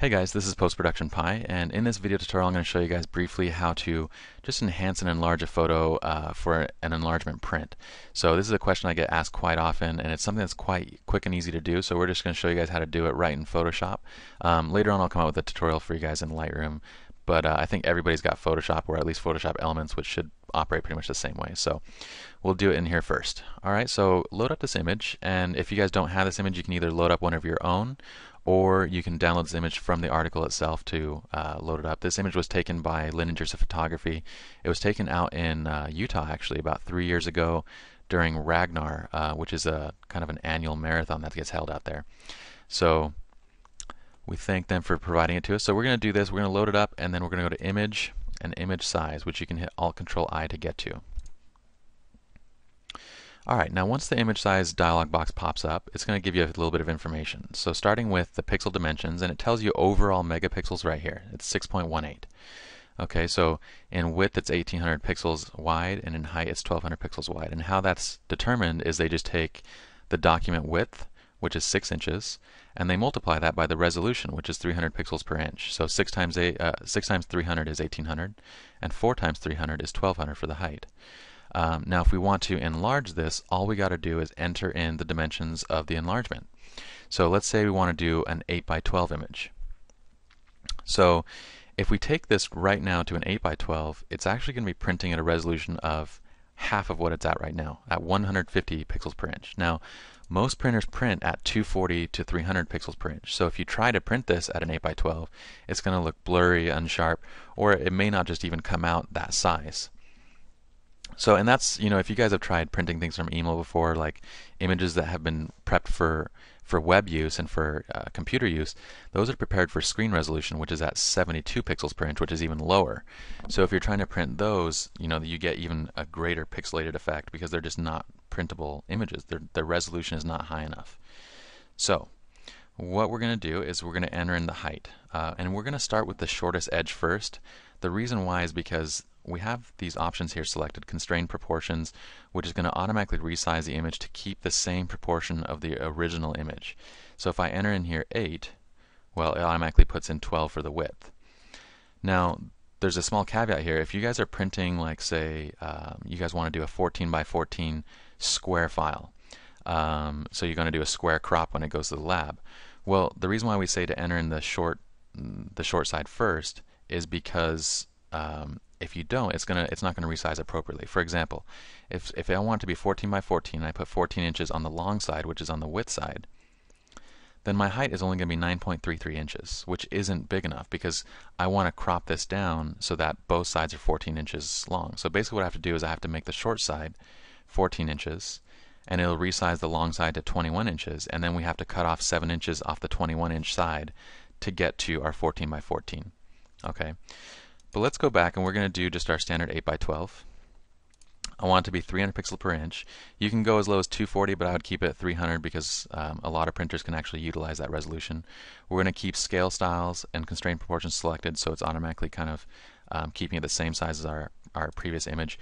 Hey guys, this is Post Production Pye, and in this video tutorial I'm going to show you guys briefly how to just enhance and enlarge a photo uh, for an enlargement print. So this is a question I get asked quite often, and it's something that's quite quick and easy to do, so we're just going to show you guys how to do it right in Photoshop. Um, later on I'll come out with a tutorial for you guys in Lightroom, but uh, I think everybody's got Photoshop, or at least Photoshop Elements, which should operate pretty much the same way. So we'll do it in here first. Alright, so load up this image, and if you guys don't have this image, you can either load up one of your own, or you can download this image from the article itself to uh, load it up. This image was taken by Lin of Photography. It was taken out in uh, Utah actually about three years ago during Ragnar, uh, which is a kind of an annual marathon that gets held out there. So we thank them for providing it to us. So we're going to do this. We're going to load it up, and then we're going to go to Image and Image Size, which you can hit Alt Control I to get to. Alright, now once the image size dialog box pops up, it's going to give you a little bit of information. So starting with the pixel dimensions, and it tells you overall megapixels right here. It's 6.18. Okay, so in width it's 1800 pixels wide, and in height it's 1200 pixels wide. And how that's determined is they just take the document width, which is 6 inches, and they multiply that by the resolution, which is 300 pixels per inch. So 6 times, eight, uh, 6 times 300 is 1800, and 4 times 300 is 1200 for the height. Um, now if we want to enlarge this, all we got to do is enter in the dimensions of the enlargement. So let's say we want to do an 8 by 12 image. So if we take this right now to an 8 by 12, it's actually going to be printing at a resolution of half of what it's at right now, at 150 pixels per inch. Now, most printers print at 240 to 300 pixels per inch. So if you try to print this at an 8 by 12, it's going to look blurry, unsharp, or it may not just even come out that size. So, and that's, you know, if you guys have tried printing things from email before, like images that have been prepped for for web use and for uh, computer use, those are prepared for screen resolution, which is at 72 pixels per inch, which is even lower. So if you're trying to print those, you know, you get even a greater pixelated effect because they're just not printable images. Their, their resolution is not high enough. So what we're going to do is we're going to enter in the height. Uh, and we're going to start with the shortest edge first. The reason why is because we have these options here selected, constrained proportions, which is going to automatically resize the image to keep the same proportion of the original image. So if I enter in here 8, well, it automatically puts in 12 for the width. Now, there's a small caveat here. If you guys are printing, like, say, um, you guys want to do a 14 by 14 square file, um, so you're going to do a square crop when it goes to the lab. Well, the reason why we say to enter in the short, the short side first is because um, if you don't, it's gonna it's not gonna resize appropriately. For example, if if I want it to be 14 by 14, I put 14 inches on the long side, which is on the width side, then my height is only going to be 9.33 inches, which isn't big enough because I want to crop this down so that both sides are 14 inches long. So basically what I have to do is I have to make the short side 14 inches, and it'll resize the long side to 21 inches, and then we have to cut off 7 inches off the 21 inch side to get to our 14 by 14. Okay, but let's go back and we're going to do just our standard 8 by 12. I want it to be 300 pixel per inch. You can go as low as 240, but I would keep it at 300 because um, a lot of printers can actually utilize that resolution. We're going to keep scale styles and constraint proportions selected, so it's automatically kind of um, keeping it the same size as our, our previous image.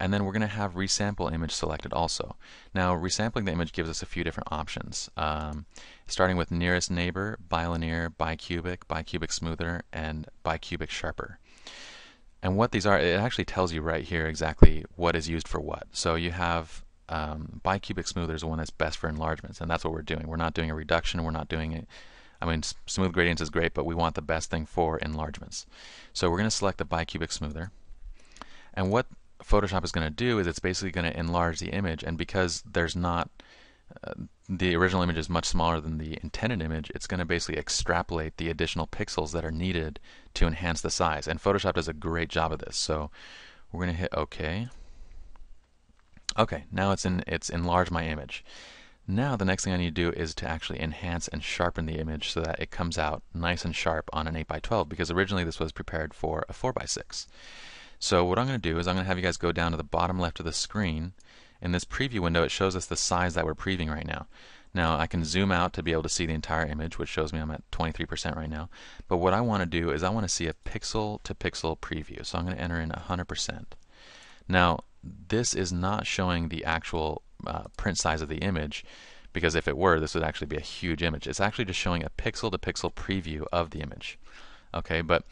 And then we're going to have resample image selected also. Now, resampling the image gives us a few different options. Um, starting with nearest neighbor, bilinear, bicubic, bicubic smoother, and bicubic sharper. And what these are, it actually tells you right here exactly what is used for what. So you have um, bicubic smoother is the one that's best for enlargements, and that's what we're doing. We're not doing a reduction, we're not doing it. I mean, smooth gradients is great, but we want the best thing for enlargements. So we're going to select the bicubic smoother. And what Photoshop is going to do is it's basically going to enlarge the image, and because there's not the original image is much smaller than the intended image, it's going to basically extrapolate the additional pixels that are needed to enhance the size. And Photoshop does a great job of this. So we're going to hit OK. Okay, now it's in it's enlarged my image. Now the next thing I need to do is to actually enhance and sharpen the image so that it comes out nice and sharp on an 8x12 because originally this was prepared for a 4x6. So what I'm going to do is I'm going to have you guys go down to the bottom left of the screen in this preview window, it shows us the size that we're previewing right now. Now, I can zoom out to be able to see the entire image, which shows me I'm at 23% right now. But what I want to do is I want to see a pixel to pixel preview. So I'm going to enter in 100%. Now, this is not showing the actual uh, print size of the image because if it were, this would actually be a huge image. It's actually just showing a pixel-to-pixel preview of the image. Okay, but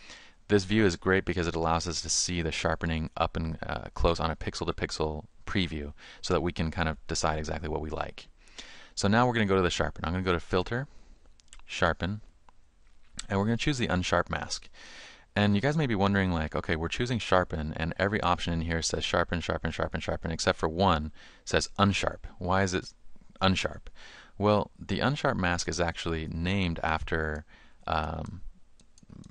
this view is great because it allows us to see the sharpening up and uh, close on a pixel-to-pixel preview so that we can kind of decide exactly what we like. So now we're going to go to the sharpen. I'm going to go to Filter, Sharpen, and we're going to choose the Unsharp mask. And you guys may be wondering like, okay, we're choosing sharpen and every option in here says sharpen, sharpen, sharpen, sharpen, except for one says unsharp. Why is it unsharp? Well, the unsharp mask is actually named after um,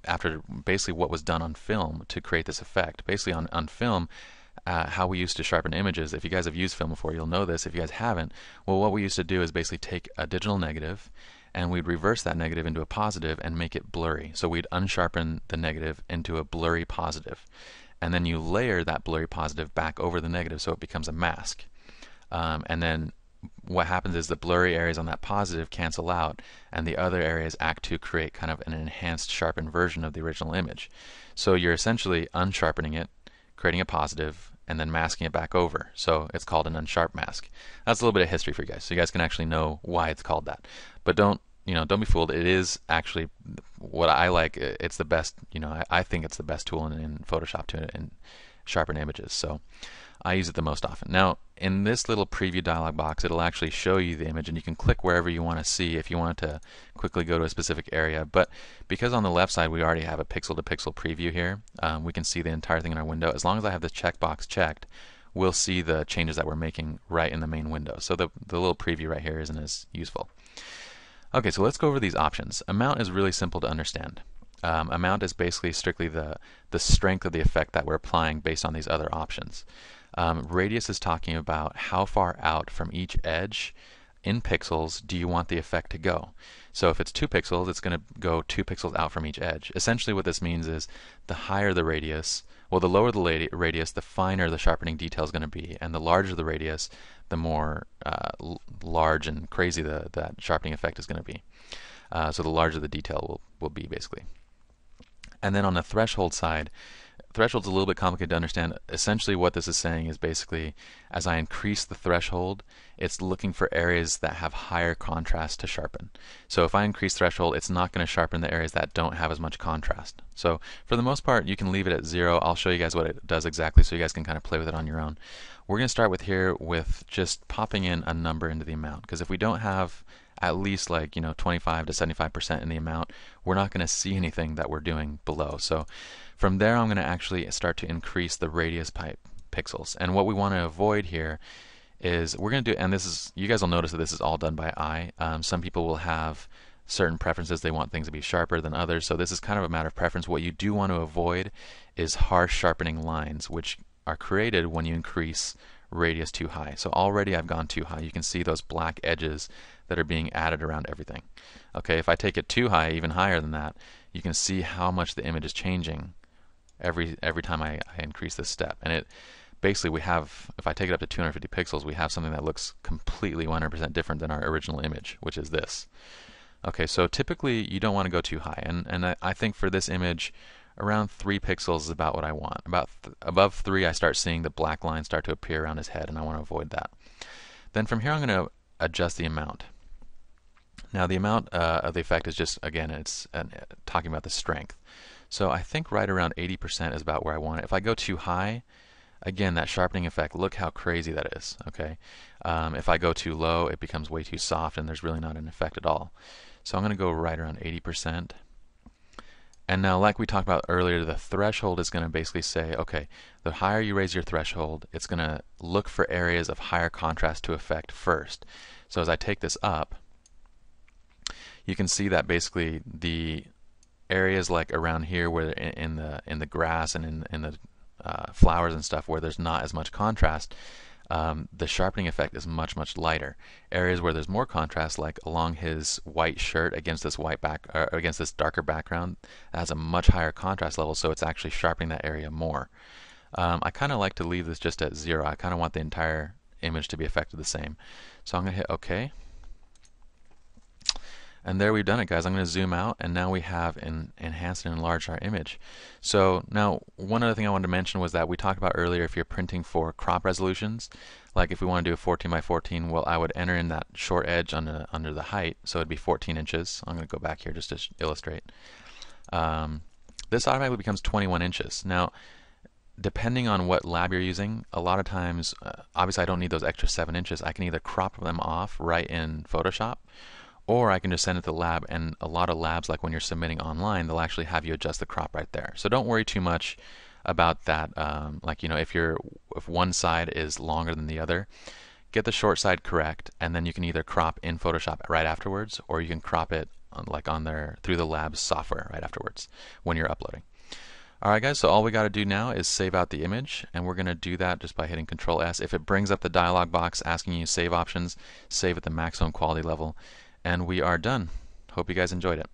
after basically what was done on film to create this effect. Basically on, on film, uh, how we used to sharpen images. If you guys have used film before, you'll know this. If you guys haven't, well, what we used to do is basically take a digital negative and we'd reverse that negative into a positive and make it blurry. So we'd unsharpen the negative into a blurry positive. And then you layer that blurry positive back over the negative so it becomes a mask. Um, and then what happens is the blurry areas on that positive cancel out and the other areas act to create kind of an enhanced sharpened version of the original image. So you're essentially unsharpening it, creating a positive, and then masking it back over. So it's called an unsharp mask. That's a little bit of history for you guys, so you guys can actually know why it's called that. But don't you know don't be fooled. It is actually what I like. It's the best. You know, I, I think it's the best tool in, in Photoshop to sharpen images. So I use it the most often. Now, in this little preview dialog box, it'll actually show you the image, and you can click wherever you want to see if you want to quickly go to a specific area. But because on the left side we already have a pixel-to-pixel preview here, um, we can see the entire thing in our window. As long as I have the checkbox checked, we'll see the changes that we're making right in the main window. So the, the little preview right here isn't as useful. Okay, so let's go over these options. Amount is really simple to understand. Um, amount is basically strictly the, the strength of the effect that we're applying based on these other options. Um, radius is talking about how far out from each edge in pixels do you want the effect to go. So if it's 2 pixels, it's going to go 2 pixels out from each edge. Essentially what this means is the higher the radius, well the lower the radius, the finer the sharpening detail is going to be, and the larger the radius, the more uh, large and crazy the, that sharpening effect is going to be. Uh, so the larger the detail will, will be basically. And then on the threshold side, threshold's a little bit complicated to understand. Essentially, what this is saying is basically as I increase the threshold, it's looking for areas that have higher contrast to sharpen. So if I increase threshold, it's not going to sharpen the areas that don't have as much contrast. So for the most part, you can leave it at zero. I'll show you guys what it does exactly so you guys can kind of play with it on your own. We're going to start with here with just popping in a number into the amount because if we don't have at least like you know 25 to 75 percent in the amount we're not going to see anything that we're doing below. So from there I'm going to actually start to increase the radius pipe pixels. And what we want to avoid here is we're going to do and this is you guys will notice that this is all done by eye. Um, some people will have certain preferences. They want things to be sharper than others. So this is kind of a matter of preference. What you do want to avoid is harsh sharpening lines which are created when you increase radius too high so already I've gone too high you can see those black edges that are being added around everything. Okay, if I take it too high, even higher than that, you can see how much the image is changing every every time I, I increase this step. And it basically we have, if I take it up to 250 pixels, we have something that looks completely 100% different than our original image, which is this. Okay, so typically you don't want to go too high, and and I, I think for this image, around three pixels is about what I want. About th above three, I start seeing the black line start to appear around his head, and I want to avoid that. Then from here, I'm going to adjust the amount. Now the amount uh, of the effect is just, again, it's uh, talking about the strength. So I think right around 80% is about where I want it. If I go too high, again, that sharpening effect, look how crazy that is, okay? Um, if I go too low, it becomes way too soft and there's really not an effect at all. So I'm going to go right around 80%. And now, like we talked about earlier, the threshold is going to basically say, okay, the higher you raise your threshold, it's going to look for areas of higher contrast to effect first. So as I take this up, you can see that basically the areas like around here where in, the in the grass and in, in the uh, flowers and stuff where there's not as much contrast um, the sharpening effect is much much lighter. Areas where there's more contrast like along his white shirt against this white back or uh, against this darker background has a much higher contrast level so it's actually sharpening that area more. Um, I kind of like to leave this just at zero. I kind of want the entire image to be affected the same. So I'm gonna hit OK And there we've done it, guys. I'm going to zoom out, and now we have en enhanced and enlarged our image. So now, one other thing I wanted to mention was that we talked about earlier if you're printing for crop resolutions, like if we want to do a 14 by 14, well, I would enter in that short edge under, under the height, so it'd be 14 inches. I'm going to go back here just to illustrate. Um, this automatically becomes 21 inches. Now, depending on what lab you're using, a lot of times, uh, obviously I don't need those extra 7 inches. I can either crop them off right in Photoshop, or I can just send it to the lab. And a lot of labs, like when you're submitting online, they'll actually have you adjust the crop right there. So don't worry too much about that. Um, like you know, if you're if one side is longer than the other, get the short side correct, and then you can either crop in Photoshop right afterwards, or you can crop it on, like on there through the lab's software right afterwards when you're uploading. Alright guys, so all we got to do now is save out the image, and we're going to do that just by hitting Control S. If it brings up the dialog box asking you save options, save at the maximum quality level, and we are done. Hope you guys enjoyed it.